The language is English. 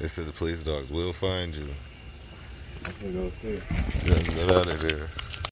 They said the police dogs will find you. I can go see. Get out of there.